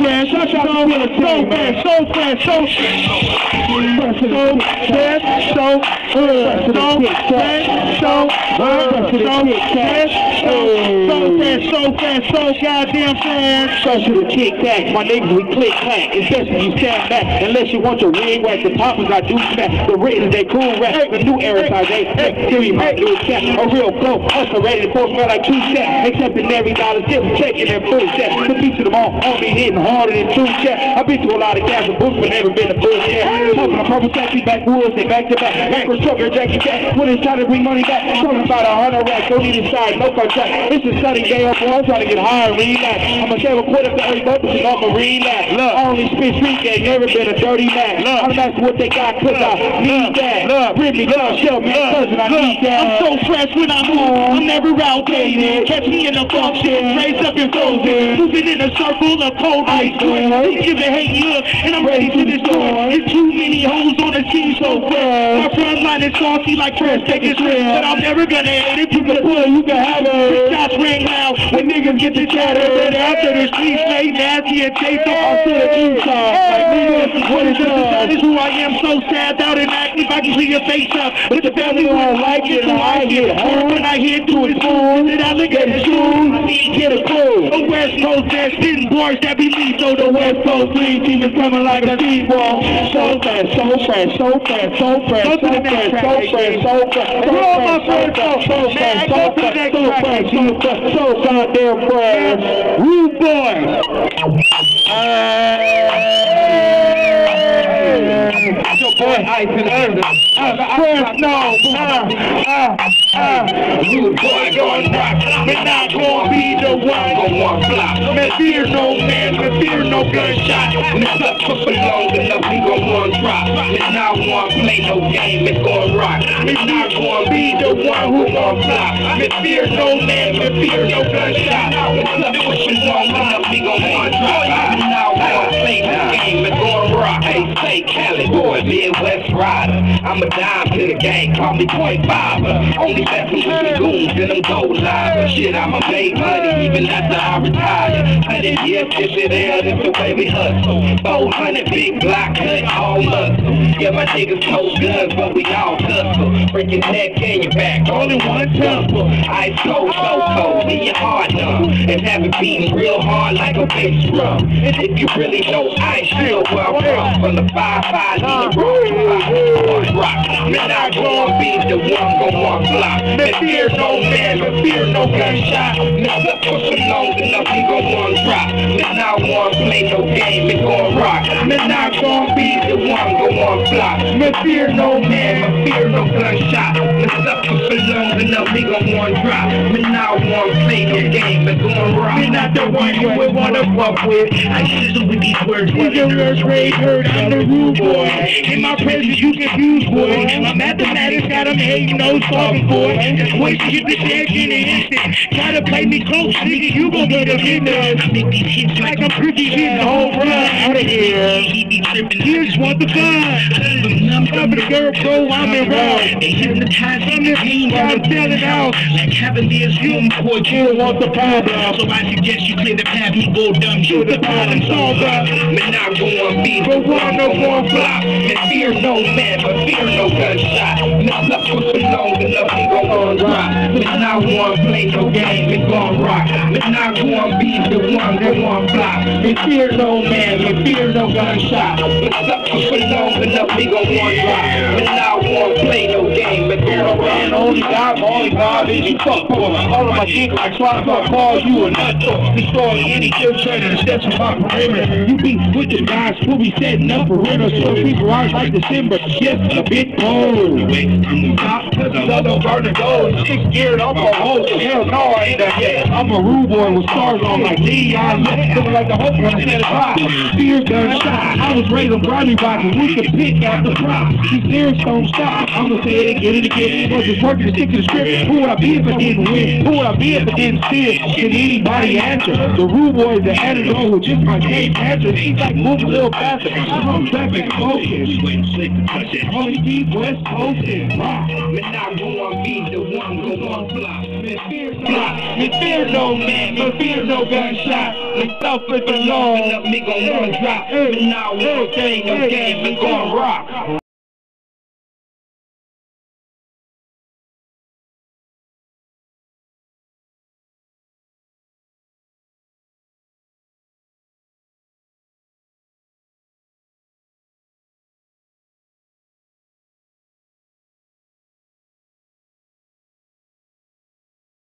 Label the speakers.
Speaker 1: fresh, so, so fresh, so fresh, so fresh, so fresh, so good, so fresh, so good, so fresh, so so fresh, so fresh, so goddamn fresh.
Speaker 2: Fresh to the Tic Tac, my niggas we click clack. It's best when you stand back, unless you want your ring whack. The poppers I do smack, the written they cool rap, the new era size they me my new cat, a real flow, hustle to post smell like two cents, accepting every dollar tip, checking their full set. The beats of them all, on me hitting harder than two chat. I've been to a lot of gas and books, but never been a bull chat. Talking about purple taxi backwoods, they back to back. Macro trucker, Jackie Jack, when it's time to bring money back. Talking about a hundred racks, don't need a side, no contract. It's a sunny day up, boy, I'm trying to get higher and relax. I'ma save a quarter for every you know I'ma relax.
Speaker 1: Look.
Speaker 2: I only spit street gang, never been a dirty man.
Speaker 1: Look.
Speaker 2: I'm asking what they got, cause I need that.
Speaker 1: Look.
Speaker 2: Me love, show me, cousin, I
Speaker 1: Look,
Speaker 2: need that.
Speaker 1: I'm so fresh when I move. Oh. I'm never outdated. Catch me in the function, raised up and frozen. Moving in a circle of cold ice. These give a hate look, and I'm ready to destroy. There's too many hoes on the scene so fresh. My front line is saucy like fresh, take it straight. But I'm never gonna hate it. You can pull, you can have it. Shots ring loud when niggas get to chatter. But after the streets lay nasty and taste them, I'll to the east side. Like niggas, what is up? That is who I am, so sad out and act if I can see your face up. But the family won't like it, so I get hurt when I hit to it smooth. Then I look at the shoes, I need to get a clue. The West Coast that's spitting bars that be West Coast Dream Team is coming like a speedball.
Speaker 2: So fast, so fast, so fast, so fast, so
Speaker 1: to the next
Speaker 2: fast, so fast, so fast, so
Speaker 1: Where all my
Speaker 2: fast, so
Speaker 1: friends
Speaker 2: fast, so fast, so
Speaker 1: to the
Speaker 2: fast, so fast, so fast, so goddamn fast.
Speaker 1: Rude boy.
Speaker 2: Boy Ice and Earth.
Speaker 1: Fresh, no. Ah, ah, ah.
Speaker 3: You boy going rock,
Speaker 1: But not gonna be the one.
Speaker 3: go one block.
Speaker 1: Man, fear no man, man, fear no gunshot.
Speaker 3: And it's up for long enough, we gon' one drop. It's not one play, no game, it's gon' rock. It's not gon' be the one who gon' flop.
Speaker 1: Man, fear no man, man, fear no gunshot.
Speaker 3: It's up for for long enough, we gon' one drop. Say Cali boy, Midwest rider. I'm a dime to the game, call me point five. Only messing with the goons and them gold lives. Shit, I'ma make money even after I retire. Hundred years, this shit hell, this the way we hustle. 400 big block, cut all muscle. Yeah, my niggas told guns, but we all tussle. Break your neck and your back, all in one tussle. Ice cold, so cold, leave your heart numb. And have it beating real hard like a bass drum. And if you really know ice, you know where I'm from. From the 5-5, to the rock, rock. Man, I gon' be the one, go one block. Man, fear no man, man, fear no gunshot. Man, up for so long enough, we gon' one drop. Man, I won't play no game, it gon' rock. Man, I gon' be the one, go one block. Man, fear no man, man, fear no gunshot. Man, up for long enough, we gon' one drop. Man, I won't play no game, it gon' rock.
Speaker 1: Me not the one you would wanna fuck with.
Speaker 3: I sizzle with these words,
Speaker 1: These are words Ray heard, I'm the rude boy. In my presence, you confused, boy. My mathematics got them hating, no solving, boy. Way to get the edge in an instant. Try to play me close, nigga, you gon' get a business.
Speaker 3: Make these hits
Speaker 1: Like I'm pretty hitting the whole run out of here.
Speaker 3: He be tripping.
Speaker 1: You just want the fun. I'm the girl, bro, I'm in
Speaker 3: hypnotize
Speaker 1: I'm
Speaker 3: me,
Speaker 1: just
Speaker 3: pain
Speaker 1: I'm selling out.
Speaker 3: Like Cavaliers, you
Speaker 1: Boy, you don't want the problem.
Speaker 3: So I suggest you clear the path, you go dumb,
Speaker 1: You the problem solver.
Speaker 3: Man, I go on beat,
Speaker 1: Go on, no more
Speaker 3: flop. Man, fear no man, but fear no gunshot. Man, up for so long enough, we gon' on rock. Man, I want play no game, we gon' rock. Man, I on beat, the one, on flop. Man, fear no man, man, fear no gunshot. Man, up for so long enough, we gon' on rock. Man, I
Speaker 2: only God, only God is you fuck for. All of my dick, I try to call you a nut.
Speaker 1: Destroy any infiltrator that steps on my perimeter. You be with the guys who be setting up perimeter. Some people out like December, just a bit cold.
Speaker 3: I'm
Speaker 1: Top to the other burner gold. Six geared, I'm a hoe. Hell no, I ain't a hit. I'm a rude boy with stars on like Leon. Looking like the hope when I said high. Fear gunshot. I was raised on Brownie boxes. We could pick out the prop. These lyrics don't stop. I'ma say it again and again
Speaker 2: it. Was just working to stick to the script. Who would I be if I didn't win? Who would I be if I didn't steal? Can anybody answer? The rude boy is the editor who just my game answer. He's like move a little faster. I'm on traffic focus. Only deep West Coast is rock.
Speaker 3: Man, I wanna be the one go on block. Man, fear
Speaker 2: Block. Me fear no man, me fear no gunshot. Me with the law.
Speaker 3: me gon' one drop. Man, now one game, no game, me gon' rock.